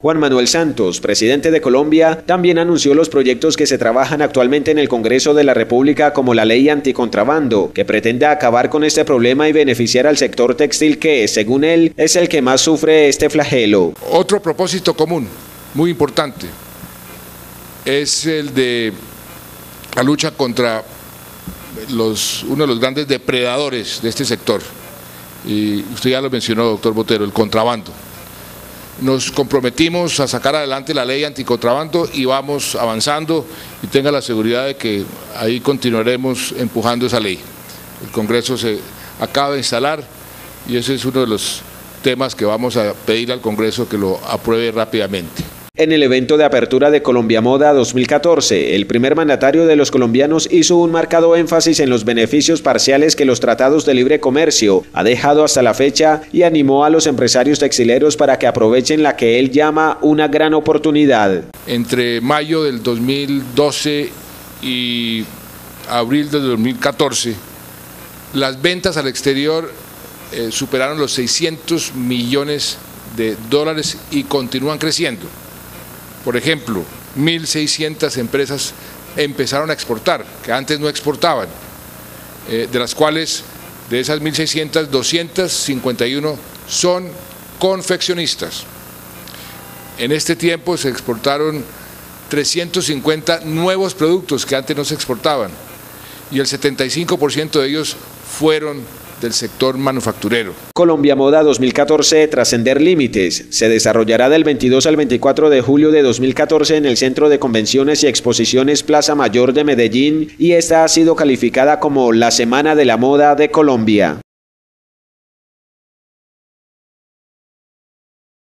Juan Manuel Santos, presidente de Colombia, también anunció los proyectos que se trabajan actualmente en el Congreso de la República como la ley anticontrabando, que pretende acabar con este problema y beneficiar al sector textil que, según él, es el que más sufre este flagelo. Otro propósito común, muy importante, es el de la lucha contra los, uno de los grandes depredadores de este sector. Y usted ya lo mencionó, doctor Botero, el contrabando nos comprometimos a sacar adelante la ley anticontrabando y vamos avanzando y tenga la seguridad de que ahí continuaremos empujando esa ley. El Congreso se acaba de instalar y ese es uno de los temas que vamos a pedir al Congreso que lo apruebe rápidamente. En el evento de apertura de Colombia Moda 2014, el primer mandatario de los colombianos hizo un marcado énfasis en los beneficios parciales que los tratados de libre comercio ha dejado hasta la fecha y animó a los empresarios textileros para que aprovechen la que él llama una gran oportunidad. Entre mayo del 2012 y abril del 2014, las ventas al exterior eh, superaron los 600 millones de dólares y continúan creciendo. Por ejemplo, 1.600 empresas empezaron a exportar, que antes no exportaban, eh, de las cuales de esas 1.600, 251 son confeccionistas. En este tiempo se exportaron 350 nuevos productos que antes no se exportaban y el 75% de ellos fueron del sector manufacturero. Colombia Moda 2014 Trascender Límites se desarrollará del 22 al 24 de julio de 2014 en el Centro de Convenciones y Exposiciones Plaza Mayor de Medellín y esta ha sido calificada como la Semana de la Moda de Colombia.